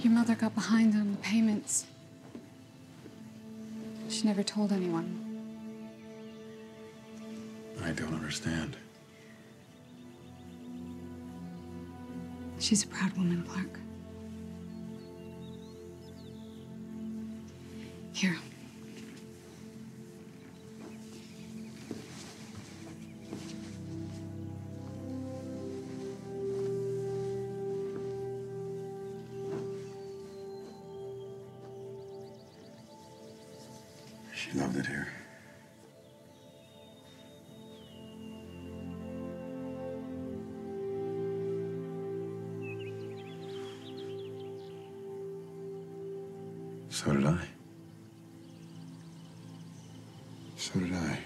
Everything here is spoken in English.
Your mother got behind on the payments. She never told anyone. I don't understand. She's a proud woman, Clark. Here. She loved it here. So did I. So did I.